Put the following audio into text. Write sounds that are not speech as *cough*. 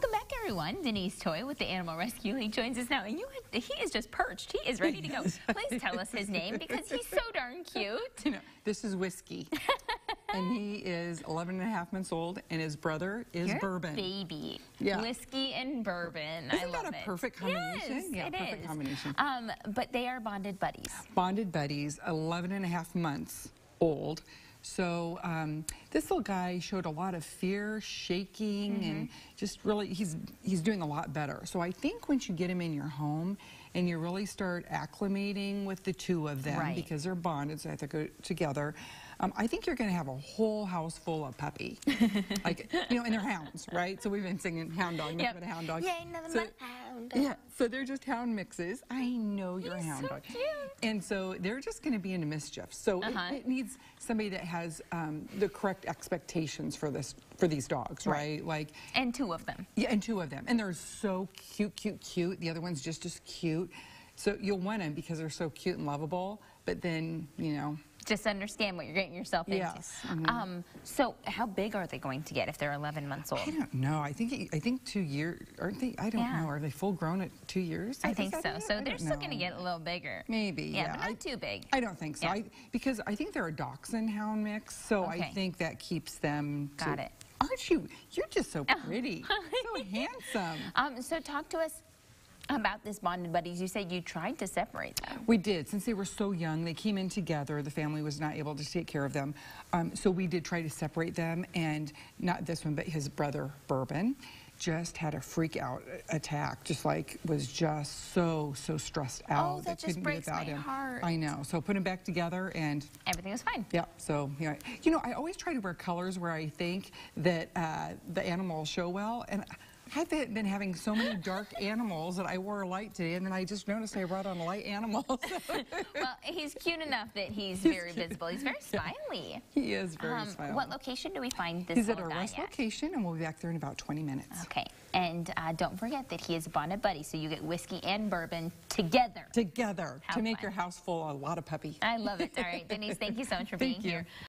Welcome back, everyone. Denise Toy with the Animal Rescue League joins us now. And you, he is just perched. He is ready to go. Please tell us his name because he's so darn cute. You know, this is Whiskey. *laughs* and he is 11 and a half months old, and his brother is You're Bourbon. baby. Yeah. Whiskey and bourbon. Isn't I love that a it. perfect combination? Yes, Yeah, it perfect is. combination. Um, but they are bonded buddies. Bonded buddies, 11 and a half months old. So um, this little guy showed a lot of fear, shaking, and just really, he's he's doing a lot better. So I think once you get him in your home and you really start acclimating with the two of them Right. because they're bonded, so they have to go together. Um, I think you're going to have a whole house full of puppy, *laughs* like you know, and they're hounds, right? So we've been singing hound dog, nothing Yep. but a hound dog. Yay, nothing So- but a hound dog. Yeah, so they're just hound mixes. I know you're a hound so dog. cute. And so they're just going to be into mischief. So it- Uh-huh. it, needs somebody that has um, the correct expectations for this for these dogs, Right. right? Like, And two of them. yeah, and two of them, and they're so cute, cute, cute. The other one's just as cute. So you'll want them because they're so cute and lovable. But then, you know, Just understand what you're getting yourself Yes, into. mhm. Um, so how big are they going to get if they're 11 months old? I don't know. I think I think two years aren't they? I don't Yeah. know. Are they full grown at two years? I Is think so. So they're still going to get a little bigger. Maybe. Yeah, Yeah, but not I- too big. I don't think so. Yeah. I, because I think they're a dachshund hound mix, so I think that keeps them. Got it. Aren't you? You're just so pretty, *laughs* so handsome. Um, so talk to us about this bonded buddies. You said you tried to separate them. We did. Since they were so young, they came in together. The family was not able to take care of them. Um, so we did try to separate them, and not this one, but his brother, Bourbon, just had a freak out attack. Just like was just so, so stressed out. Oh, that just breaks my him. heart. I know. So put them back together, and Everything was fine. yeah, so, you know, you know, I always try to wear colors where I think that uh, the animals show well, and I've been having so many dark animals that I wore a light today, and then I just noticed I brought on a light animal. *laughs* Well, he's cute enough that he's very visible. He's very smiley. he is very Um, smiling. what location do we find this He's at guy rest at? location, and we'll be back there in about 20 minutes. Okay, and uh, don't forget that he is a bonded buddy, so you get whiskey and bourbon together. Together How to make your house full of a lot of puppy. I love it. All right, Denise, thank you so much for *laughs* Thank being you. here.